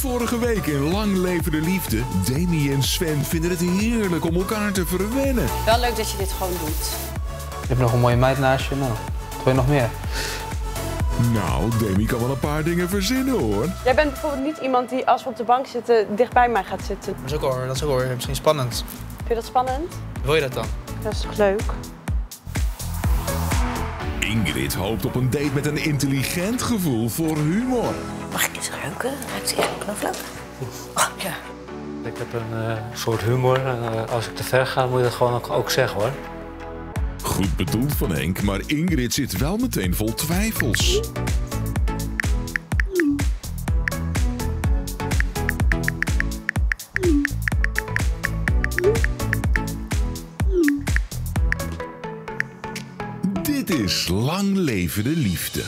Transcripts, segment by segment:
Vorige week in Lang Leven de Liefde. Demi en Sven vinden het heerlijk om elkaar te verwennen. Wel leuk dat je dit gewoon doet. Je hebt nog een mooie meid naast je. Nou, wat wil je nog meer? Nou, Demi kan wel een paar dingen verzinnen hoor. Jij bent bijvoorbeeld niet iemand die als we op de bank zitten dicht bij mij gaat zitten. Dat is ook wel, dat is ook wel misschien spannend. Vind je dat spannend? Wil je dat dan? Dat is toch leuk? Ingrid hoopt op een date met een intelligent gevoel voor humor. Mag ik eens ruiken? Ruikt hij echt knoflook? Oh, ja. Ik heb een eh, soort humor. En, eh, als ik te ver ga, moet je dat gewoon ook, ook zeggen hoor. Goed bedoeld van Henk, maar Ingrid zit wel meteen vol twijfels. Dit is Lang Leven de Liefde.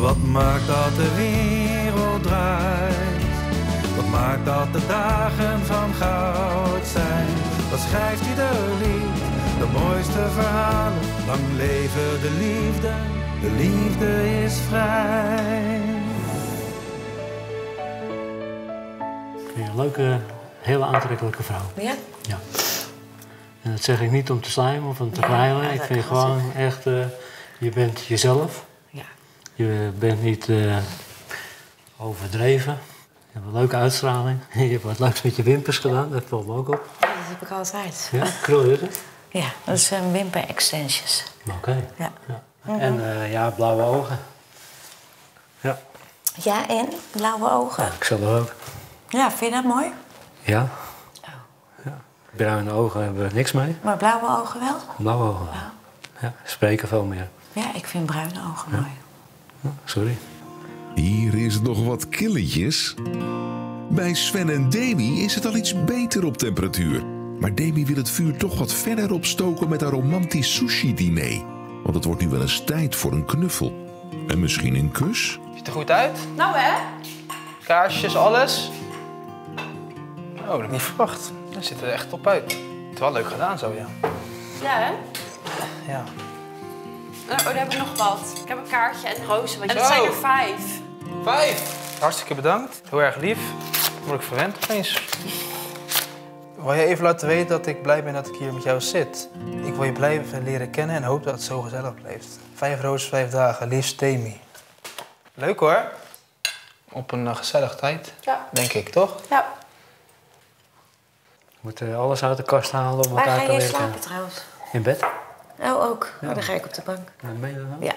Wat maakt dat de wereld draait? Wat maakt dat de dagen van goud zijn? Wat schrijft ieder lied? De mooiste verhalen. Lang leven de liefde, de liefde is vrij. Ja, Een leuke, hele aantrekkelijke vrouw. Ja? Ja. En dat zeg ik niet om te slijmen of om te Ja, kwijlen. ja, ik vind gewoon echt, eh, je bent jezelf. Ja. Je bent niet eh, overdreven. Je hebt een leuke uitstraling. Je hebt wat leuks met je wimpers gedaan, dat valt me ook op. Dat heb ik altijd. Ja? Ja, dat zijn wimper extensions. Oké. Ja. Ja. En eh, ja, blauwe ogen. Ja, Ja, en blauwe ogen. ik zelf ook. Ja, vind je dat mooi? Ja. Oh. ja. Bruine ogen hebben we niks mee. Maar blauwe ogen wel? Blauwe ogen wel. Ja, spreken veel meer. Ja, ik vind bruine ogen mooi. Sorry. Hier is het nog wat killetjes. Bij Sven en Demi is het al iets beter op temperatuur. Maar Demi wil het vuur toch wat verder opstoken met een romantisch sushi-diner. Want het wordt nu wel eens tijd voor een knuffel. En misschien een kus? Ziet er goed uit? Nou hè? Kaarsjes, alles? Oh, dat heb ik niet verwacht. Dat ziet er echt top uit. Het is wel leuk gedaan zo, ja. Ja hè? Ja. Oh, daar heb ik nog wat. Ik heb een kaartje en rozen. En dat Zo. zijn er vijf. Vijf! Hartstikke bedankt. Heel erg lief. Word ik verwend opeens. Wil je even laten weten dat ik blij ben dat ik hier met jou zit? Ik wil je blijven leren kennen en hoop dat het zo gezellig blijft. Vijf rozen, vijf dagen. Liefst Demi. Leuk hoor. Op een eh, gezellig tijd, Ja. denk ik, toch? Ja. We moeten alles uit de kast halen om Waar elkaar ga te je leren slapen kennen. trouwens? In bed? Oh, ook. Oh, dan ga ik op de bank. Ja, meen je dat nou? Ja.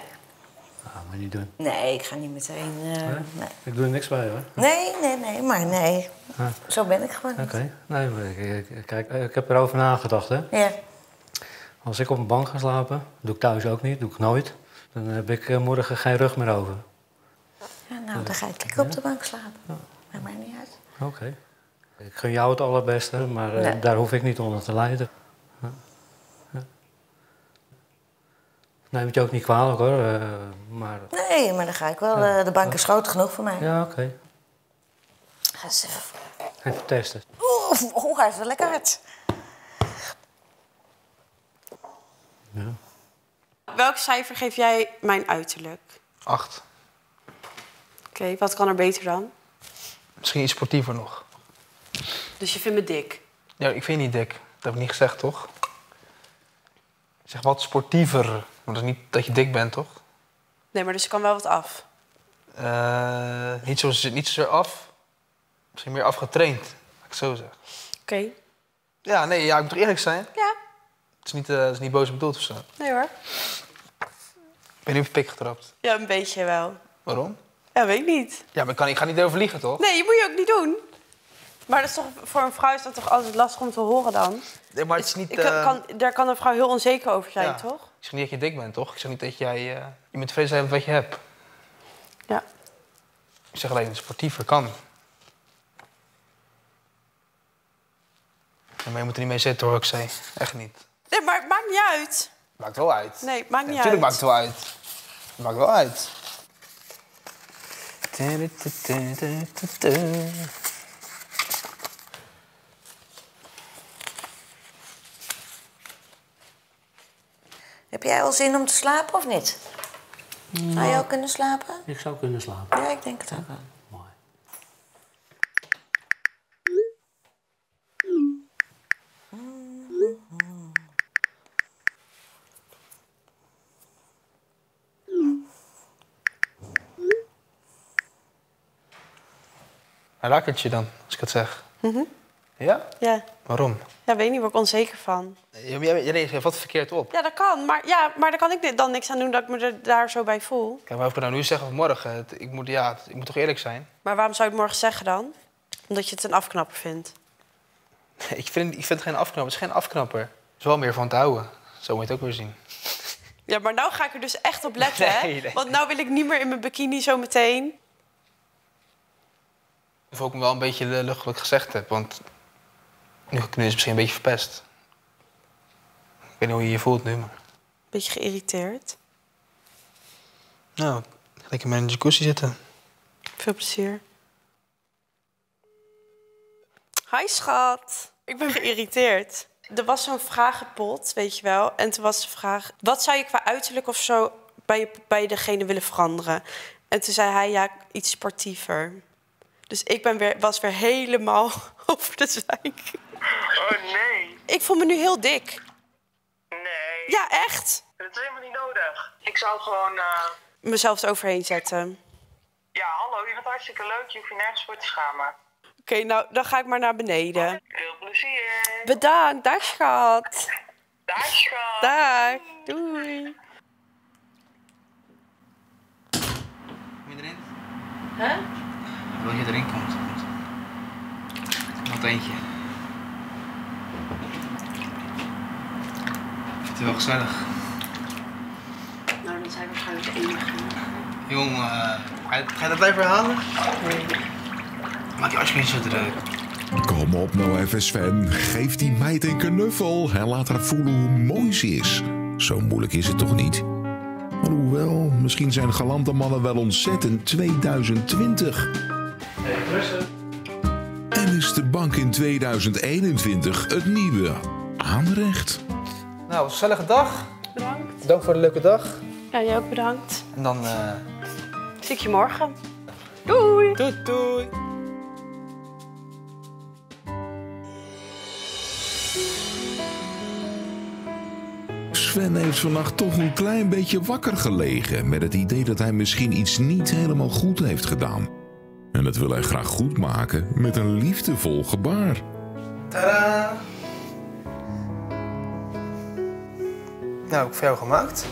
Ah, maar niet doen. Nee, ik ga niet meteen... eh, nee. Ik doe er niks bij hoor. nee, nee, nee, maar nee. Ah. Zo ben ik gewoon. Oké. Nee, maar ik, kijk, ik heb erover nagedacht hè. Ja. Als ik op een bank ga slapen, doe ik thuis ook niet, doe ik nooit. Dan heb ik eh, morgen geen rug meer over. ja, nou, dan ga ik lekker op de bank slapen. Maakt mij niet uit. Oké. Ik gun jou het allerbeste, maar eh, Nee. daar hoef ik niet onder te lijden. Ja. Ja. Neem het je ook niet kwalijk hoor, eh, maar... Nee, maar dan ga ik wel. eh, de bank is groot genoeg voor mij. Ja, oké. Ga eens even... Even testen. Oeh, oh, hij is wel lekker hard. Ja. Welk cijfer geef jij mijn uiterlijk? Acht. Oké, wat kan er beter dan? Misschien iets sportiever nog. Dus je vindt me dik? Ja, ik vind je niet dik. Dat heb ik niet gezegd, toch? Ik zeg wat sportiever. Maar dat is niet dat je dik bent, toch? Nee, maar dus ik kan wel wat af. Eh, niet, zo, niet zozeer af. Misschien meer afgetraind, laat ik het zo zeggen. Oké. Ja, nee, ja, ik moet toch eerlijk zijn? Ja. Het is niet, eh, het is niet boos bedoeld of zo. Nee hoor. ben nu op je pik getrapt. Ja, een beetje wel. Waarom? Ja, weet ik niet. Ja, maar ik, kan, ik ga niet over liegen, toch? Nee, je moet je ook niet doen. Maar dat is toch, voor een vrouw is dat toch altijd lastig om te horen dan? Nee, maar het is niet... Ik eh, kan, daar kan een vrouw heel onzeker over zijn, ja. toch? Ik zeg niet dat je dik bent, toch? Ik zeg niet dat jij... eh je moet tevreden zijn met wat je hebt. Ja. Ik zeg alleen, sportiever kan. Maar je moet er niet mee zitten, hoor, ik zei. Echt niet. Nee, maar het maakt niet uit. Maakt wel uit. Nee, maakt niet Ja, Natuurlijk uit. maakt het wel uit. Het maakt wel uit. Heb jij al zin om te slapen of niet? Nou, zou je al nou, kunnen slapen? Ik zou kunnen slapen. Ja, ik denk het ook wel. Mooi. Hij je dan, als ik het zeg. Mhm. Ja? Ja. Waarom? Ja, weet niet, word ik onzeker van. Je, je, je wat verkeerd op. Ja, dat kan. Maar, ja, maar daar kan ik dan niks aan doen dat ik me er daar zo bij voel. Kijk, maar of ik het nou nu zeg of morgen, het- ik moet, ja, het- ik moet toch eerlijk zijn? Maar waarom zou je het morgen zeggen dan? Omdat je het een afknapper vindt. Ik vind, ik vind het geen afknapper, het is geen afknapper. Er is wel meer van te houden. Zo moet je het ook weer zien. Ja, maar nou ga ik er dus echt op letten, hè? Nee, nee. Want nou wil ik niet meer in mijn bikini zo meteen. Of ik me wel een beetje luchtelijk gezegd heb, want nu, nu is het misschien een beetje verpest. Ik weet niet hoe je je voelt nu, maar... Beetje geïrriteerd. Nou, lekker maar in de jacuzzi zitten. Veel plezier. Hi, schat. Ik ben geïrriteerd. Er was zo'n vragenpot, weet je wel. En toen was de vraag... Wat zou je qua uiterlijk of zo bij, bij degene willen veranderen? En toen zei hij, ja, iets sportiever. Dus ik ben weer, was weer helemaal over de zijk. Ik voel me nu heel dik. nee. Ja, echt. Dat is helemaal niet nodig. Ik zou gewoon, eh, Mezelf er overheen zetten. ja hallo, je bent hartstikke leuk. Je hoeft je nergens voor te schamen. Oké, nou, dan ga ik maar naar beneden. Veel plezier. Bedankt, dag schat. Dag schat. Dag, doei. Moet je erin? Hè? Wil je erin komt? Nog eentje. Ik vind het wel gezellig. Nou, dan zijn we waarschijnlijk de enige. Jong, eh, ga, je, ga je dat blijven herhalen? Maak je alsjeblieft niet zo druk. Kom op nou even Sven, geef die meid een knuffel en laat haar voelen hoe mooi ze is. Zo moeilijk is het toch niet? Maar hoewel, misschien zijn galante mannen wel ontzettend 2020. En is de bank in 2021 het nieuwe aanrecht? Nou, een gezellige dag. Bedankt. Dank voor de leuke dag. Ja, jij ook bedankt. En dan, eh Zie ik je morgen. Doei. doei doei. Sven heeft vannacht toch een klein beetje wakker gelegen met het idee dat hij misschien iets niet helemaal goed heeft gedaan. En dat wil hij graag goed maken met een liefdevol gebaar. Tadaa! Nou, ik voor jou gemaakt.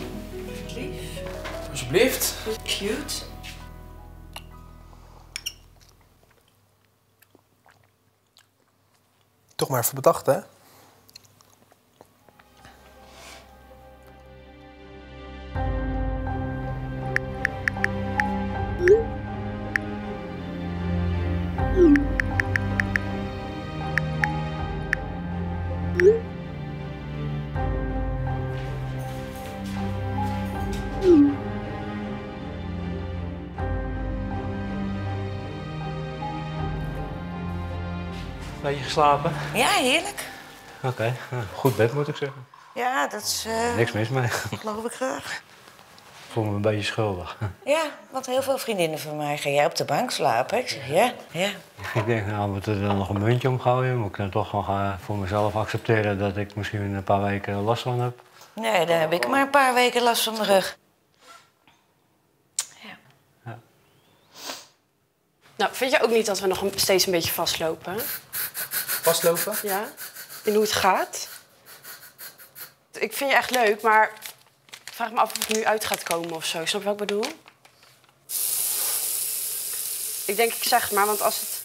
Alsjeblieft. Cute. Toch maar even bedacht, hè? Beetje geslapen? Ja, heerlijk. Oké, nou, goed bed moet ik zeggen. Ja, dat is, eh, Niks mis mee. geloof ik graag. Ik voel me een beetje schuldig. Ja, want heel veel vriendinnen van mij ga jij op de bank slapen. Ik zeg ja, ja. Ik denk, nou, moet er dan nog een muntje omgooien? Moet ik dan toch nog eh, voor mezelf accepteren dat ik misschien een paar weken last van heb? Nee, daar heb ik maar een paar weken last van mijn rug. Ja. Nou, vind je ook niet dat we nog steeds een beetje vastlopen? Vastlopen? Ja? In hoe het gaat? Ik vind je echt leuk, maar ik vraag me af of het nu uit gaat komen of zo. Snap je wat ik bedoel? Ik denk, ik zeg het maar, want als, het,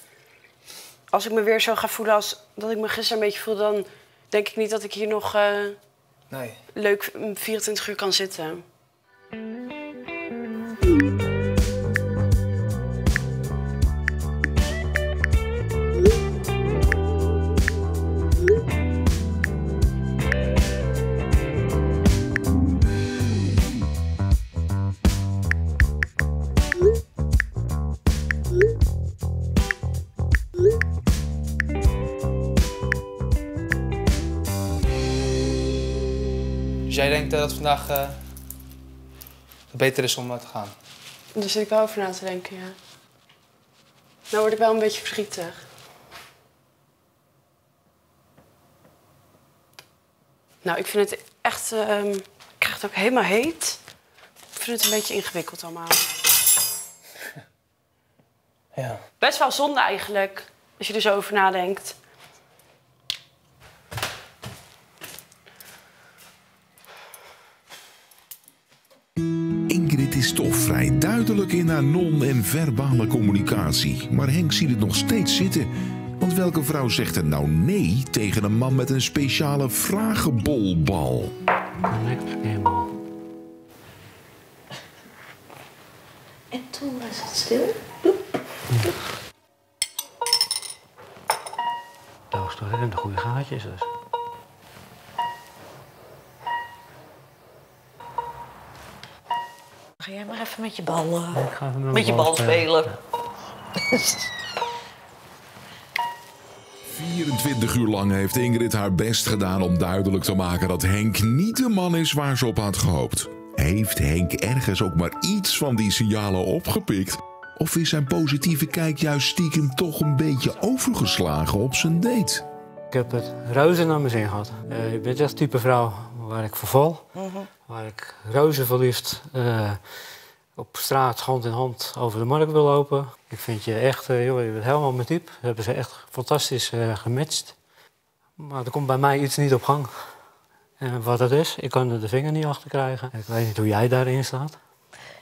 als ik me weer zo ga voelen als dat ik me gisteren een beetje voel... dan denk ik niet dat ik hier nog eh, Nee. leuk mm, 24 uur kan zitten. Eh, dat vandaag eh, het beter is om eh, te gaan? Daar zit ik wel over na te denken, ja. Nou word ik wel een beetje verdrietig. Nou, ik vind het echt... ehm, ik krijg het ook helemaal heet. Ik vind het een beetje ingewikkeld allemaal. Ja. Best wel zonde eigenlijk, als je er zo over nadenkt. Ingrid is toch vrij duidelijk in haar non- en verbale communicatie. Maar Henk ziet het nog steeds zitten. Want welke vrouw zegt er nou nee tegen een man met een speciale vragenbolbal? En toen was het stil. Dat was toch in de goede gaatjes dus. Even met je bal, eh, Ik ga even met je bal spelen. 24 uur lang heeft Ingrid haar best gedaan om duidelijk te maken dat Henk niet de man is waar ze op had gehoopt. Heeft Henk ergens ook maar iets van die signalen opgepikt? Of is zijn positieve kijk juist stiekem toch een beetje overgeslagen op zijn date? Ik heb het reuze naar mijn zin gehad. Eh, ik ben echt het type vrouw waar ik verval. Waar ik reuze verliefd eh, op straat hand in hand over de markt wil lopen. Ik vind je echt, eh, joh, je bent helemaal mijn type. Dat hebben ze echt fantastisch eh, gematcht. Maar er komt bij mij iets niet op gang. En wat dat is, ik kan er de vinger niet achter krijgen. Ik weet niet hoe jij daarin staat.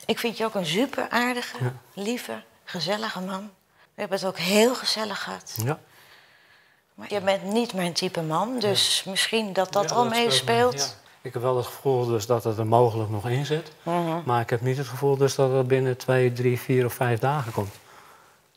Ik vind je ook een super aardige, lieve, gezellige man. We hebben het ook heel gezellig gehad. Ja. Maar je bent niet mijn type man, dus misschien dat dat Ja, al speelt mee, meespeelt. Ik heb wel het gevoel dus dat het er mogelijk nog in zit. Maar ik heb niet het gevoel dus dat het binnen twee, drie, vier of vijf dagen komt.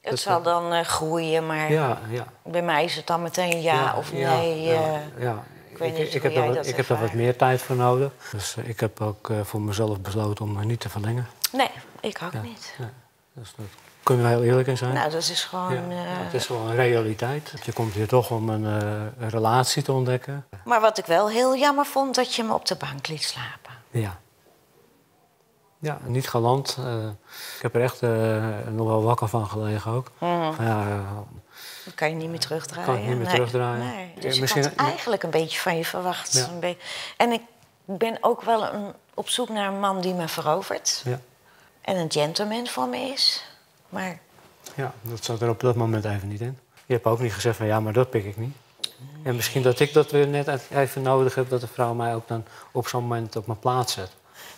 Het zal dan eh, groeien, maar Ja, ja. bij mij is het dan meteen ja, of nee. Ja, eh, ja. ik weet niet ik heb daar, wat- dat ik heb daar wat meer tijd voor nodig. Dus eh, ik heb ook voor mezelf besloten om het niet te verlengen. Nee, ik ook niet. Dus daar kunnen we heel eerlijk in zijn. Nou, dat is gewoon. ja, eh, het is wel een realiteit. Je komt hier toch om een, eh, een relatie te ontdekken. Maar wat ik wel heel jammer vond, dat je me op de bank liet slapen. Ja. Ja, niet galant. Eh, ik heb er echt nog wel wakker van gelegen ook. Van Ja, Dat kan je niet meer terugdraaien. Kan ik niet meer nee. terugdraaien. Nee. Ja, Dus ik misschien- had eigenlijk een beetje van je verwacht. Ja. Een beetje. En ik ben ook wel een, op zoek naar een man die me verovert. ja. En een gentleman voor me is. Maar Ja, dat zat er op dat moment even niet in. Je hebt ook niet gezegd van ja, maar dat pik ik niet. En misschien dat ik dat weer net even nodig heb, dat de vrouw mij ook dan op zo'n moment op mijn plaats zet.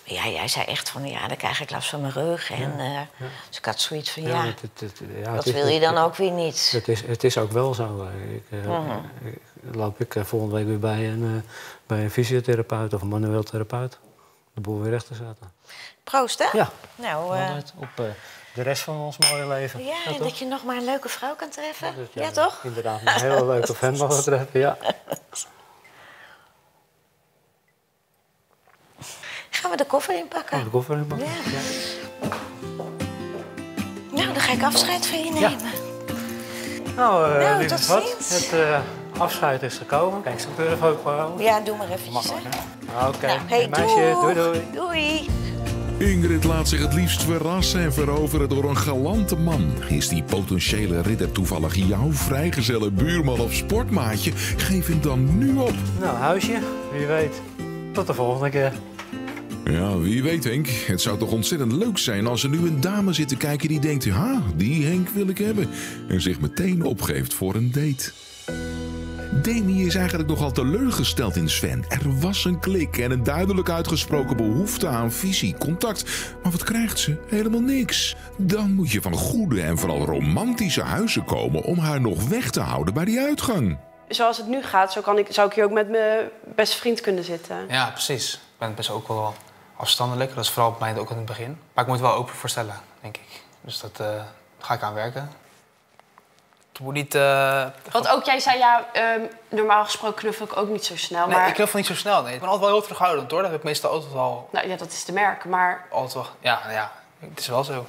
ja, jij zei echt van ja, dan krijg ik last van mijn rug. En, eh, Dus ik had zoiets van ja, het- het- het- ja, dat wil je dan ook weer niet. Het is, het is ook wel zo. Ik, eh, Mhm. ik- loop ik eh, volgende week weer bij een, bij een fysiotherapeut of een manueel therapeut. De boel weer recht te zetten. Proost, hè? Ja, Nou, eh, op eh, de rest van ons mooie leven. ja, en dat je nog maar een leuke vrouw kan treffen. Ja, toch? Inderdaad, een hele leuke fan mag treffen, ja. Gaan we de koffer inpakken? Oh, de koffer in pakken. Ja. Nou, dan ga ik afscheid van je nemen. Nou, eh Nou, lieve schat, het afscheid is gekomen. Kijk, ze durven ook wel. Ja, doe maar eventjes, hè. Hè? Oké, Nou, hey, meisje, doeg. doei doei. Doei. Ingrid laat zich het liefst verrassen en veroveren door een galante man. Is die potentiële ridder toevallig jouw vrijgezelle buurman of sportmaatje? Geef hem dan nu op. Nou, huisje, wie weet. Tot de volgende keer. Ja, wie weet Henk. Het zou toch ontzettend leuk zijn als er nu een dame zit te kijken die denkt... ha, die Henk wil ik hebben. En zich meteen opgeeft voor een date. Demi is eigenlijk nogal teleurgesteld in Sven. Er was een klik en een duidelijk uitgesproken behoefte aan visie, contact. Maar wat krijgt ze? Helemaal niks. Dan moet je van goede en vooral romantische huizen komen... om haar nog weg te houden bij die uitgang. Zoals het nu gaat, zo kan ik, zou ik hier ook met mijn beste vriend kunnen zitten. Ja, precies. Ik ben best ook wel afstandelijk. Dat is vooral bij mij ook in het begin. Maar ik moet wel open voorstellen, denk ik. Dus dat eh, ga ik aan werken. Moet niet... eh, Want ook jij zei, ja, ehm, normaal gesproken knuffel ik ook niet zo snel. Nee, maar ik knuffel niet zo snel. Nee. Ik ben altijd wel heel terughoudend hoor. Dat heb ik meestal altijd wel... nou, ja, dat is te merken. Maar Altijd wel ja, ja, het is wel zo.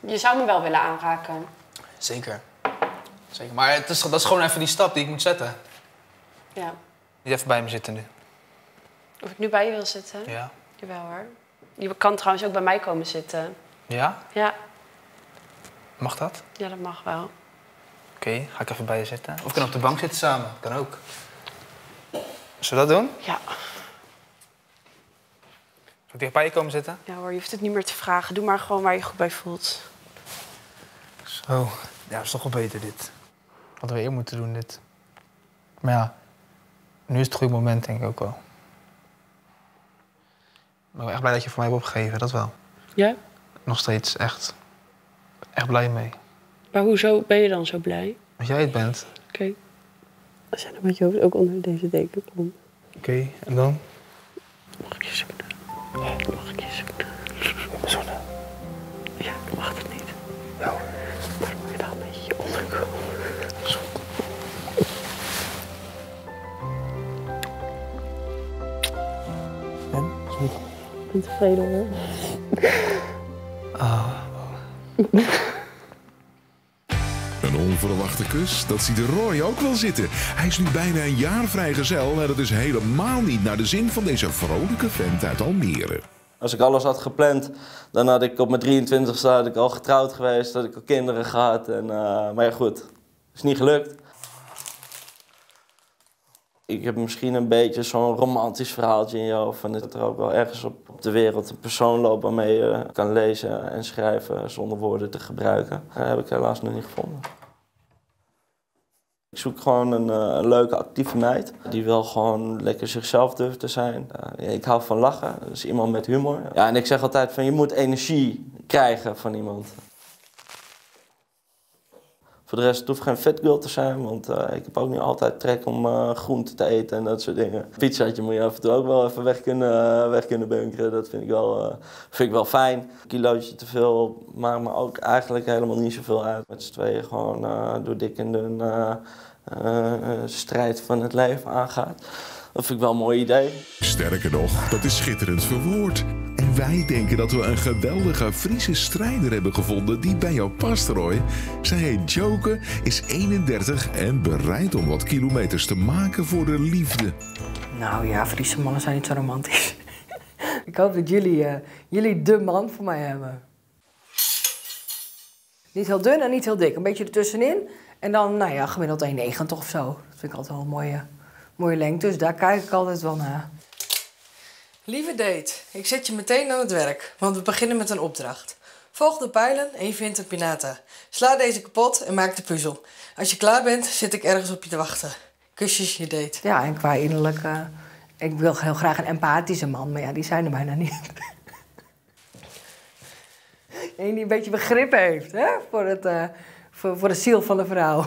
je zou me wel willen aanraken. Zeker. Zeker. Maar het is, dat is gewoon even die stap die ik moet zetten. Ja. Niet even bij me zitten nu. Of ik nu bij je wil zitten? Ja. Jawel hoor. Je kan trouwens ook bij mij komen zitten. Ja? Ja, Mag dat? ja dat mag wel. Oké, ga ik even bij je zitten. Of we kunnen op de bank zitten samen. Kan ook. Zullen we dat doen? Ja. Zal ik dicht bij je komen zitten? ja hoor, je hoeft het niet meer te vragen. Doe maar gewoon waar je je goed bij voelt. Zo. Ja, dat is toch wel beter dit. Hadden we eerder moeten doen dit. Maar ja, nu is het goede moment denk ik ook wel. Ik ben wel echt blij dat je voor mij hebt opgegeven, dat wel. Ja? Nog steeds echt, echt blij mee. Maar hoezo ben je dan zo blij? Als jij het bent. Oké. Als jij dan met je hoofd ook onder deze deken komt. Oké, en dan? Mag ik je zoenen? Mag ik je zoenen? Zoenen? Ja, mag dat niet. Ja. Maar moet je dan een beetje onderkomen? En? Ik ben tevreden hoor. Ah. onverwachte kus, dat ziet Roy ook wel zitten. Hij is nu bijna een jaar vrijgezel en dat is helemaal niet naar de zin van deze vrolijke vent uit Almere. Als ik alles had gepland, dan had ik op mijn 23ste had ik al getrouwd geweest, had ik al kinderen gehad. En, eh, maar ja, goed, is niet gelukt. Ik heb misschien een beetje zo'n romantisch verhaaltje in je hoofd. Van dat er ook wel ergens op, op de wereld een persoon loopt waarmee je kan lezen en schrijven zonder woorden te gebruiken. Heb ik helaas nog niet gevonden. Ik zoek gewoon een, eh, een leuke, actieve meid. Die wel gewoon lekker zichzelf durft te zijn. Eh, ik hou van lachen. Dus iemand met humor. Ja, en ik zeg altijd van je moet energie krijgen van iemand. Voor de rest, het hoeft geen fatgirl te zijn, want eh, ik heb ook niet altijd trek om eh groente te eten en dat soort dingen. Pizzaatje moet je af en toe ook wel even weg kunnen, eh, weg kunnen bunkeren. Dat vind ik, wel, vind ik wel fijn. Een kilootje te veel maakt me ook eigenlijk helemaal niet zoveel uit. Met z'n tweeën gewoon door dik en dun strijd van het leven aangaat. Dat vind ik wel een mooi idee. Sterker nog, dat is schitterend verwoord. Wij denken dat we een geweldige Friese strijder hebben gevonden die bij jou past, Roy. Zij heet Joke, is 31 en bereid om wat kilometers te maken voor de liefde. Nou ja, Friese mannen zijn niet zo romantisch. ik hoop dat jullie, eh, jullie de man voor mij hebben. Niet heel dun en niet heel dik. Een beetje ertussenin. En dan, nou ja, gemiddeld 1,90 of zo. Dat vind ik altijd wel een mooie, mooie lengte. Dus daar kijk ik altijd wel naar. Lieve date, ik zet je meteen aan het werk, want we beginnen met een opdracht. Volg de pijlen en je vindt een pinata. Sla deze kapot en maak de puzzel. Als je klaar bent, zit ik ergens op je te wachten. Kusjes, je date. Ja, en qua innerlijk... eh, ik wil heel graag een empathische man, maar ja, die zijn er bijna niet. Eén die een beetje begrip heeft, hè? Voor, het, eh, voor, voor de ziel van de vrouw.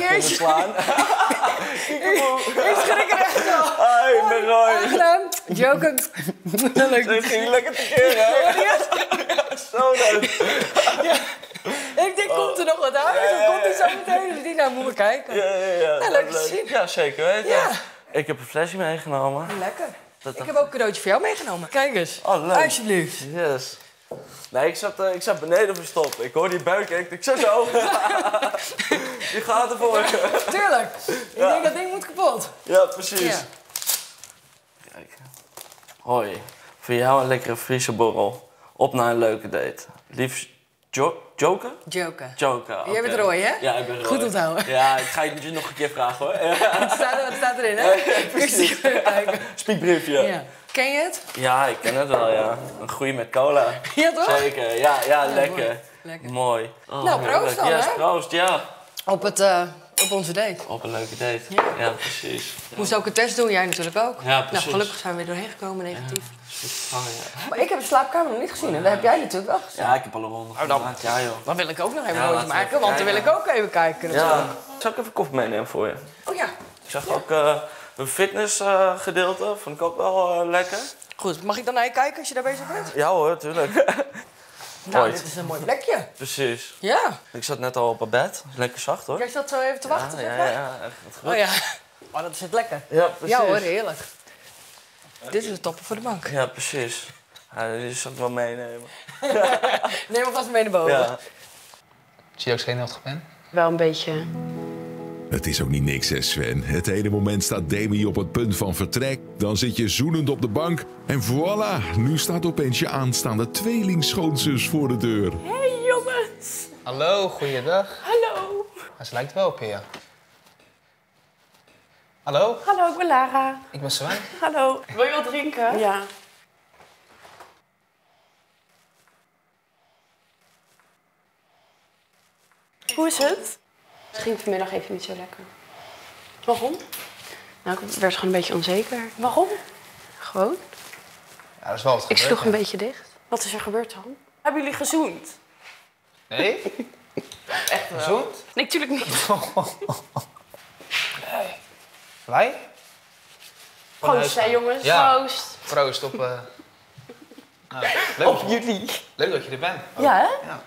Kunnen slaan. Ik schrik er echt zo. Hoi, ik ben Roy. Aangenaam. Joken. Leuk. Dat ging lekker tekeer, hè? Zo leuk. Ik denk, komt er nog wat uit? Of komt hij zo meteen? Dus die nou moet ik kijken. Ja, ja, ja. Ja, leuk te zien. Ja, zeker weten. Ja. Ik heb een flesje meegenomen. Lekker. Dat Ik heb ook een cadeautje voor jou meegenomen. Kijk eens. Oh, leuk. Alsjeblieft. Yes. Nee, ik zat, eh, ik zat beneden verstopt. Ik hoorde die buik en ik dacht, zo zo. die gaat ervoor. Tuurlijk. Ik denk dat ding moet kapot. Ja, precies. Ja. Kijk. Hoi. Voor jou een lekkere Friese borrel. Op naar een leuke date. Liefst jo joken? Joken. Joken. Jij bent. Roy, hè? Ja, ik ben Roy. Goed onthouden. Ja, ik ga je je nog een keer vragen hoor. Wat staat, er, wat staat erin, hè? Kijken. Spiekbriefje. Ja. Ken je het? Ja, ik ken het wel, ja. Een goeie met cola. Ja, toch? Zeker, ja, ja, lekker. mooi. Lekker. Mooi. Oh, Nou, proost heerlijk. dan, Yes, hè? proost, ja. Op, het, eh, op onze date. Op een leuke date. Ja, precies. Ik moest ook een test doen, jij natuurlijk ook. Ja, precies. Nou, gelukkig zijn we weer doorheen gekomen, negatief. Gevangen, ja. Maar ik heb de slaapkamer nog niet gezien en dat heb jij natuurlijk wel gezien. Ja, ik heb al een ronde gemaakt. Ja, joh. Dan wil ik ook nog even Ja, we maken, want dan wil ik ook even kijken natuurlijk. Ja. Zal ik even koffie meenemen voor je? Oh ja. Ik zag ook eh een fitnessgedeelte. Vond ik ook wel eh, lekker. Goed, mag ik dan naar je kijken als je daar bezig bent? Ja hoor, tuurlijk. Nou, Ooit. dit is een mooi plekje. Precies. Ja. Ik zat net al op het bed. Lekker zacht hoor. Jij zat zo even te wachten. Ja, zeg ja, maar. ja. Echt goed. Oh ja. Oh, dat zit lekker. Ja, precies. Ja hoor, heerlijk. Dit is de topper voor de bank. Ja, precies. Ja, die zal ik wel meenemen. Neem hem vast mee naar boven. Ja. Zie je ook geen had gepland? Wel een beetje. Het is ook niet niks, hè Sven. Het ene moment staat Demi op het punt van vertrek. Dan zit je zoenend op de bank. En voilà, nu staat opeens je aanstaande tweelingschoonzus voor de deur. Hey jongens. Hallo, goeiedag. Hallo. Ze lijkt wel op je. Hallo, Hallo, ik ben Lara. ik ben Sven. Hallo. Wil je wat drinken? Ja. Hoe is het? Het ging vanmiddag even niet zo lekker. Waarom? Nou, ik werd gewoon een beetje onzeker. Waarom? Gewoon. Ja, dat is wel wat Ik sloeg een ja. beetje dicht. Wat is er gebeurd dan? Hebben jullie gezoend? Nee? Echt wel. Gezoend? Nee, natuurlijk niet. Blij? Proost, hè jongens. Ja. Proost. Proost op... eh nou, leuk Op dat je- jullie. Leuk dat je er bent. Ja, hè? Ja.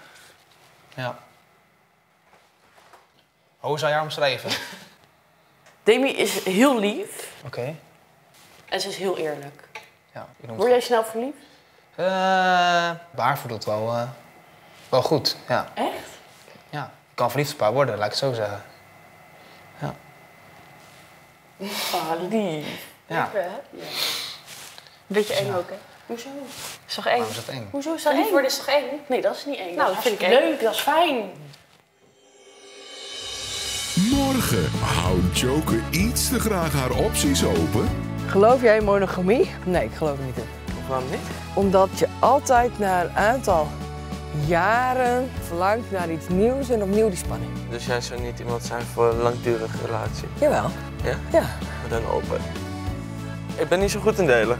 ja. Hoe zou je haar omschrijven? Demi is heel lief. Oké. En ze is heel eerlijk. Ja, Word jij snel verliefd? Eh, bij haar voelt het wel, eh, wel goed, ja. Echt? Ja, ik kan verliefd op haar worden, laat ik het zo zeggen. Ja. Ah, lief. Ja. Hè? Ja. Beetje eng ook, hè? Hoezo? Is toch eng? Waarom is dat eng? Hoezo is dat eng? worden is toch eng? Nee, dat is niet eng. Nou, dat vind ik. Leuk, dat is fijn. Houdt Joker iets te graag haar opties open. Geloof jij in monogamie? Nee, ik geloof er niet in. Waarom niet? Omdat je altijd na een aantal jaren verlangt naar iets nieuws en opnieuw die spanning. Dus jij zou niet iemand zijn voor een langdurige relatie? Jawel. Ja? Ja. Maar dan open. Ik ben niet zo goed in delen.